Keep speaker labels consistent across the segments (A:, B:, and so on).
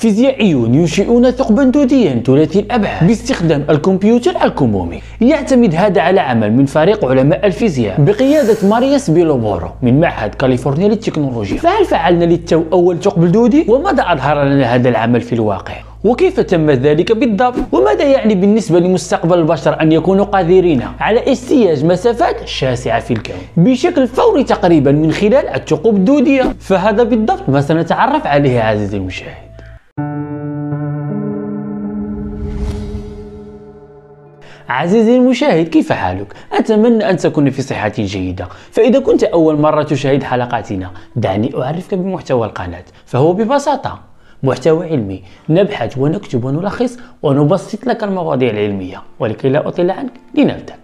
A: فيزيائيون ينشئون ثقبا دوديا ثلاثي الأبعاد. باستخدام الكمبيوتر الكمومي. يعتمد هذا على عمل من فريق علماء الفيزياء بقيادة ماريا سبيروبولو من معهد كاليفورنيا للتكنولوجيا. فهل فعلنا للتو أول ثقب دودي؟ وماذا أظهر لنا هذا العمل في الواقع؟ وكيف تم ذلك بالضبط؟ وماذا يعني بالنسبة لمستقبل البشر أن يكونوا قادرين على اجتياز مسافات شاسعة في الكون؟ بشكل فوري تقريبا من خلال الثقوب الدودية فهذا بالضبط ما سنتعرف عليه عزيزي المشاهد. عزيزي المشاهد كيف حالك؟ أتمنى أن تكون في صحة جيدة. فإذا كنت أول مرة تشاهد حلقاتنا دعني أعرفك بمحتوى القناة فهو ببساطة محتوى علمي. نبحث ونكتب ونلخص ونبسط لك المواضيع العلمية ولكي لا أطيل عليك لنبدأ.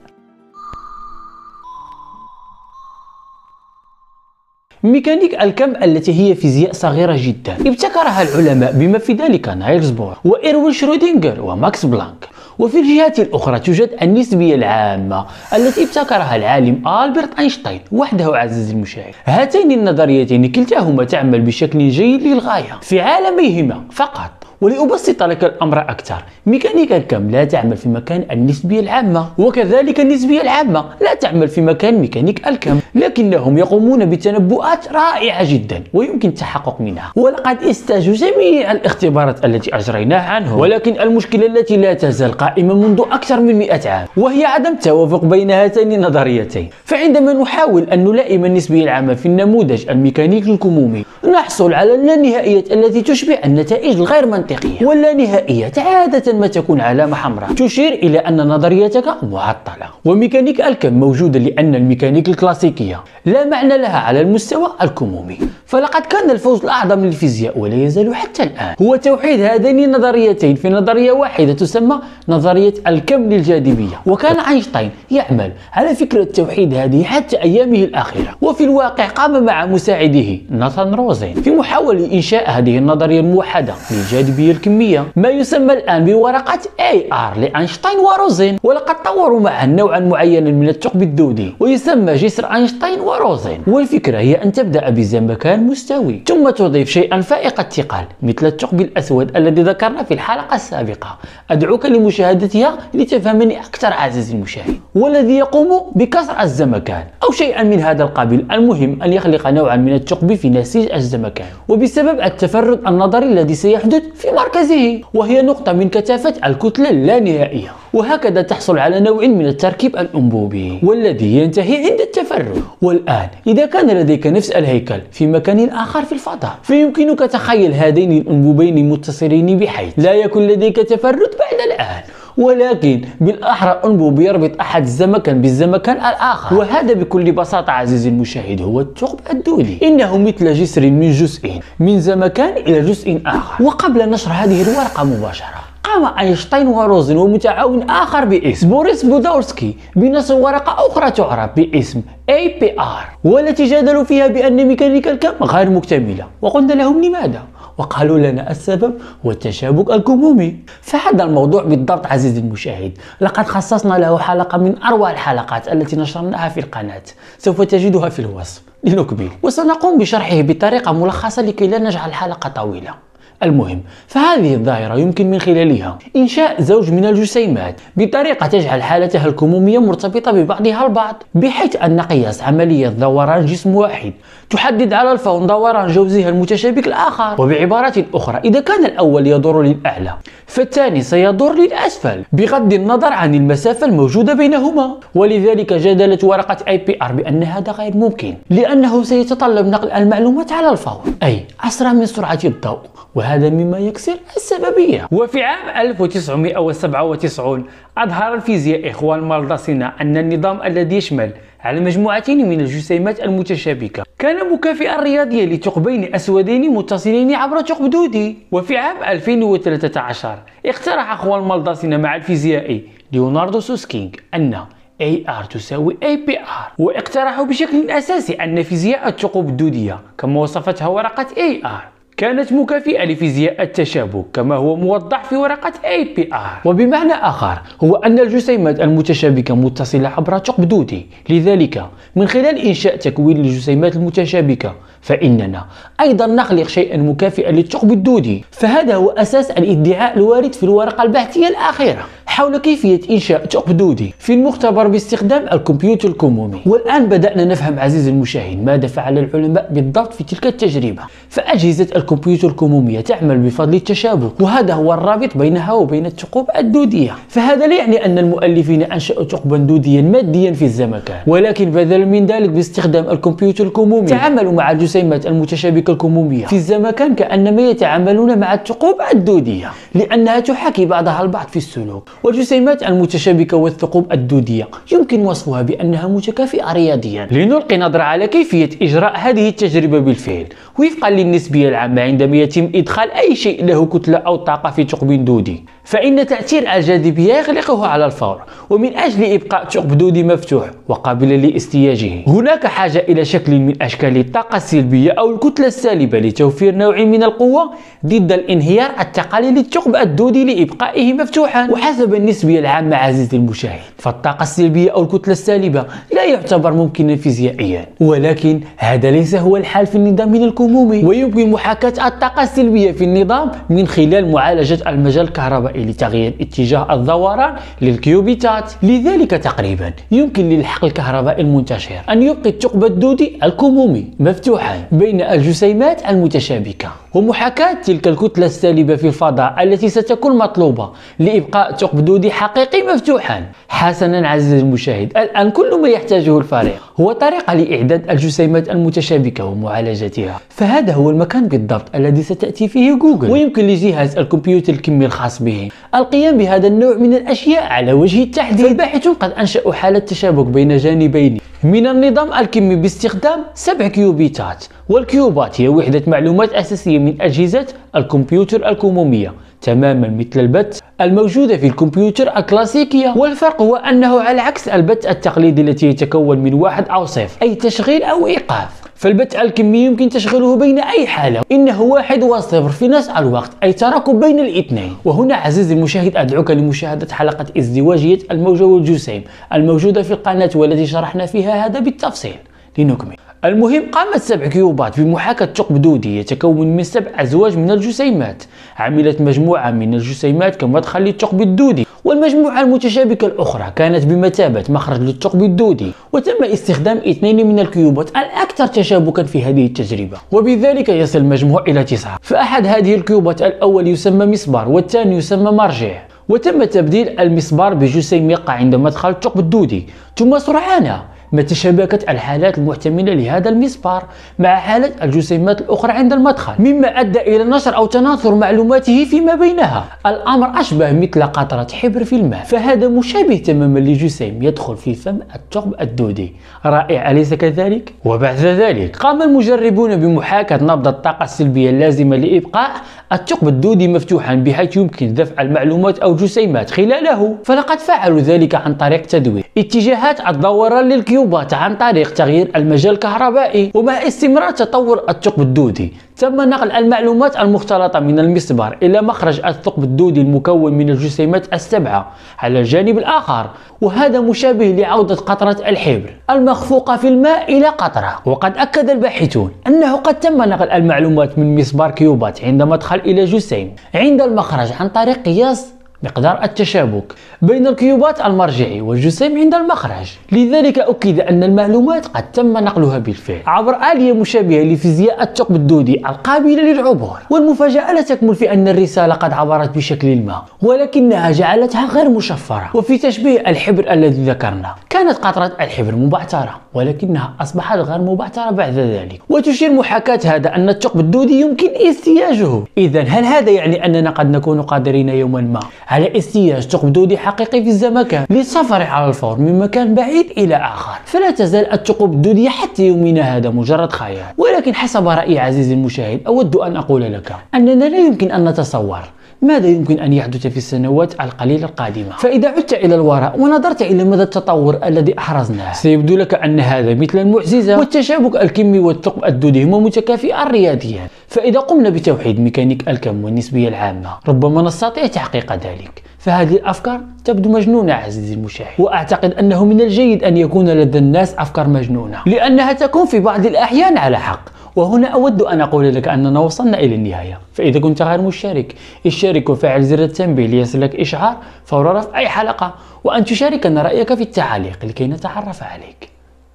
A: ميكانيك الكم التي هي فيزياء صغيرة جدا. ابتكرها العلماء بما في ذلك نيلز بور وإروين شرودينجر وماكس بلانك. وفي الجهة الأخرى توجد النسبية العامة التي ابتكرها العالم ألبرت أينشتاين وحده عزيزي المشاهد. هاتين النظريتين كلتاهما تعمل بشكل جيد للغاية. في عالميهما فقط ولأبسط لك الأمر أكثر. ميكانيكا الكم لا تعمل في مكان النسبية العامة وكذلك النسبية العامة لا تعمل في مكان ميكانيك الكم لكنهم يقومون بتنبؤات رائعة جدا ويمكن التحقق منها. ولقد اجتازوا جميع الاختبارات التي أجريناها عنهم. ولكن المشكلة التي لا تزال قائمة منذ أكثر من 100 عام وهي عدم التوافق بين هاتين النظريتين. فعندما نحاول أن نلائم النسبية العامة في النموذج الميكانيكي الكمومي نحصل على اللانهائية التي تشبه النتائج الغير منطقية. واللانهائية عادة ما تكون علامة حمراء. تشير إلى أن نظريتك معطلة. وميكانيك الكم موجودة لأن الميكانيك الكلاسيكية. لا معنى لها على المستوى الكمومي. فلقد كان الفوز الأعظم للفيزياء ولا يزال حتى الآن. هو توحيد هذين النظريتين في نظرية واحدة تسمى نظرية الكم للجاذبية. وكان أينشتاين يعمل على فكرة توحيد هذه حتى أيامه الأخيرة. وفي الواقع قام مع مساعده ناثان روزين في محاولة إنشاء هذه النظرية الموحدة للجاذبية. الكمية. ما يسمى الآن بورقة ER لأينشتاين وروزين ولقد طوروا معا نوعا معينا من الثقب الدودي ويسمى جسر أينشتاين وروزين. والفكرة هي أن تبدأ بزمكان مستوي ثم تضيف شيئا فائق الثقل مثل الثقب الأسود الذي ذكرنا في الحلقة السابقة. أدعوك لمشاهدتها لتفهمني أكثر عزيزي المشاهد. والذي يقوم بكسر الزمكان أو شيئا من هذا القبيل. المهم أن يخلق نوعا من الثقب في نسيج الزمكان. وبسبب التفرد النظري الذي سيحدث في مركزه. وهي نقطة من كثافة الكتلة اللانهائية وهكذا تحصل على نوع من التركيب الأنبوبي والذي ينتهي عند التفرغ. والآن إذا كان لديك نفس الهيكل في مكان آخر في الفضاء فيمكنك تخيل هذين الأنبوبين متصلين بحيث لا يكون لديك تفرد بعد الآن. ولكن بالأحرى أنبوب يربط أحد الزمكان بالزمكان الآخر. وهذا بكل بساطة عزيزي المشاهد هو الثقب الدودي إنه مثل جسر من جزء من زمكان إلى جزء آخر. وقبل نشر هذه الورقة مباشرة قام أينشتاين وروزن ومتعاون آخر باسم بوريس بودولسكي بنشر ورقة أخرى تعرف باسم EPR والتي جادلوا فيها بأن ميكانيكا الكم غير مكتملة. وقلنا لهم لماذا؟ وقالوا لنا السبب هو التشابك الكمومي. فهذا الموضوع بالضبط عزيزي المشاهد لقد خصصنا له حلقة من أروع الحلقات التي نشرناها في القناة سوف تجدها في الوصف. لنكمل. وسنقوم بشرحه بطريقة ملخصة لكي لا نجعل الحلقة طويلة. المهم فهذه الظاهرة يمكن من خلالها إنشاء زوج من الجسيمات بطريقة تجعل حالتها الكمومية مرتبطة ببعضها البعض بحيث أن قياس عملية دوران جسم واحد تحدد على الفور دوران جوزها المتشابك الآخر. وبعبارة أخرى إذا كان الأول يدور للأعلى فالثاني سيدور للأسفل بغض النظر عن المسافة الموجودة بينهما. ولذلك جادلت ورقة EPR بأن هذا غير ممكن لأنه سيتطلب نقل المعلومات على الفور أي أسرع من سرعة الضوء. وهذا مما يكسر السببية. وفي عام 1997 أظهر الفيزيائي خوان مالداسينا أن النظام الذي يشمل على مجموعتين من الجسيمات المتشابكة كان مكافئا رياضيا لثقبين أسودين متصلين عبر ثقب دودي. وفي عام 2013 اقترح أخوان مالداسينا مع الفيزيائي ليوناردو سوسكينغ أن AR تساوي APR واقترحوا بشكل أساسي أن فيزياء الثقوب الدودية كما وصفتها ورقة AR كانت مكافئة لفيزياء التشابك كما هو موضح في ورقة APR وبمعنى آخر هو أن الجسيمات المتشابكة متصلة عبر ثقب دودي لذلك من خلال إنشاء تكوين الجسيمات المتشابكة فإننا أيضا نخلق شيئا مكافئا للثقب الدودي. فهذا هو أساس الإدعاء الوارد في الورقة البحثية الأخيرة حول كيفية إنشاء ثقب دودي. في المختبر باستخدام الكمبيوتر الكمومي. والآن بدأنا نفهم عزيزي المشاهد ماذا فعل العلماء بالضبط في تلك التجربة. فأجهزة الكمبيوتر الكمومية تعمل بفضل التشابك وهذا هو الرابط بينها وبين الثقوب الدودية. فهذا لا يعني أن المؤلفين أنشأوا ثقبا دوديا ماديا في الزمكان. ولكن بدلا من ذلك باستخدام الكمبيوتر الكمومي. تعاملوا مع الجسيمات المتشابكة الكمومية. في الزمكان كأنما يتعاملون مع الثقوب الدودية لأنها تحاكي بعضها البعض في السلوك. والجسيمات المتشابكة والثقوب الدودية يمكن وصفها بأنها متكافئة رياضيا. لنلقي نظرة على كيفية إجراء هذه التجربة بالفعل. وفقا للنسبية العامة عندما يتم إدخال أي شيء له كتلة أو طاقة في ثقب دودي. فإن تأثير الجاذبية يغلقه على الفور ومن أجل إبقاء ثقب دودي مفتوح وقابل لاستياجه. هناك حاجة إلى شكل من أشكال الطاقة السلبية. أو الكتلة السالبة لتوفير نوع من القوة ضد الانهيار التقليدي للثقب الدودي لإبقائه مفتوحا. وحسب النسبية العامة عزيزي المشاهد فالطاقة السلبية أو الكتلة السالبة لا يعتبر ممكنا فيزيائيا. ولكن هذا ليس هو الحال في النظام الكمومي ويمكن محاكاة الطاقة السلبية في النظام من خلال معالجة المجال الكهربائي لتغيير اتجاه الدوران للكيوبيتات. لذلك تقريبا يمكن للحق الكهربائي المنتشر أن يبقي الثقب الدودي الكمومي مفتوحا. بين الجسيمات المتشابكة. ومحاكاة تلك الكتلة السالبة في الفضاء التي ستكون مطلوبة لإبقاء ثقب دودي حقيقي مفتوحا. حسنا عزيزي المشاهد الآن كل ما يحتاجه الفريق هو طريقة لإعداد الجسيمات المتشابكة ومعالجتها. فهذا هو المكان بالضبط الذي ستأتي فيه جوجل. ويمكن لجهاز الكمبيوتر الكمي الخاص به. القيام بهذا النوع من الأشياء على وجه التحديد فالباحثون قد أنشأوا حالة تشابك بين جانبين من النظام الكمي باستخدام سبع كيوبيتات. والكيوبات هي وحدة معلومات أساسية من أجهزة الكمبيوتر الكمومية تماما مثل البت الموجودة في الكمبيوتر الكلاسيكية. والفرق هو أنه على عكس البت التقليدي التي يتكون من واحد أو صفر أي تشغيل أو إيقاف. فالبت الكمي يمكن تشغيله بين أي حالة؟ إنه واحد وصفر في نفس الوقت أي تراكم بين الاثنين. وهنا عزيزي المشاهد أدعوك لمشاهدة حلقة ازدواجية الموجة والجسيم الموجودة في القناة والتي شرحنا فيها هذا بالتفصيل. لنكمل. المهم قامت سبع كيوبات بمحاكاة ثقب دودي يتكون من سبع أزواج من الجسيمات. عملت مجموعة من الجسيمات كمدخل للثقب الدودي والمجموعة المتشابكة الأخرى كانت بمثابة مخرج للثقب الدودي وتم استخدام اثنين من الكيوبات الأكثر تشابكا في هذه التجربة. وبذلك يصل المجموع إلى تسعة. فأحد هذه الكيوبات الأول يسمى مسبار والثاني يسمى مرجع. وتم تبديل المسبار بجسيم يقع عند مدخل الثقب الدودي ثم سرعان ما تشابكت الحالات المحتملة لهذا المسبار مع حالة الجسيمات الأخرى عند المدخل مما أدى إلى نشر أو تناثر معلوماته فيما بينها الأمر أشبه مثل قطرة حبر في الماء فهذا مشابه تماما لجسيم يدخل في فم الثقب الدودي رائع أليس كذلك؟ وبعد ذلك قام المجربون بمحاكاة نبض الطاقة السلبية اللازمة لإبقاء الثقب الدودي مفتوحا بحيث يمكن دفع المعلومات أو جسيمات خلاله. فلقد فعلوا ذلك عن طريق تدوير اتجاهات الدوران للكيوبات عن طريق تغيير المجال الكهربائي. ومع استمرار تطور الثقب الدودي تم نقل المعلومات المختلطة من المسبار إلى مخرج الثقب الدودي المكون من الجسيمات السبعة على الجانب الآخر. وهذا مشابه لعودة قطرة الحبر المخفوقة في الماء إلى قطرة. وقد أكد الباحثون أنه قد تم نقل المعلومات من مسبار كيوبات عند مدخل إلى جسيم. عند المخرج عن طريق قياس مقدار التشابك بين الكيوبات المرجعي والجسيم عند المخرج. لذلك أكد أن المعلومات قد تم نقلها بالفعل عبر آلية مشابهة لفيزياء الثقب الدودي القابلة للعبور. والمفاجأة لا تكمن في أن الرسالة قد عبرت بشكل ما ولكنها جعلتها غير مشفرة. وفي تشبيه الحبر الذي ذكرنا كانت قطرة الحبر مبعثرة. ولكنها أصبحت غير مبعثرة بعد ذلك. وتشير محاكاة هذا أن الثقب الدودي يمكن استياجه. إذا هل هذا يعني أننا قد نكون قادرين يوما ما؟ على استياج ثقب دودي حقيقي في الزمكان؟ للسفر على الفور من مكان بعيد إلى آخر. فلا تزال الثقوب الدودية حتى يومنا هذا مجرد خيال. ولكن حسب رأيي عزيزي المشاهد أود أن أقول لك أننا لا يمكن أن نتصور ماذا يمكن أن يحدث في السنوات القليلة القادمة؟ فإذا عدت إلى الوراء ونظرت إلى مدى التطور الذي أحرزناه. سيبدو لك أن هذا مثل المعجزة. والتشابك الكمي والثقب الدودي هما متكافئان رياضيا فإذا قمنا بتوحيد ميكانيك الكم والنسبية العامة ربما نستطيع تحقيق ذلك. فهذه الأفكار تبدو مجنونة عزيزي المشاهد. وأعتقد أنه من الجيد أن يكون لدى الناس أفكار مجنونة لأنها تكون في بعض الأحيان على حق. وهنا أود أن أقول لك أننا وصلنا إلى النهاية. فإذا كنت غير مشترك اشترك وفعل زر التنبيه ليصلك إشعار فور رفع أي حلقة وأن تشاركنا رأيك في التعاليق لكي نتعرف عليك.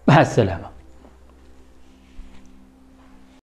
A: مع السلامة.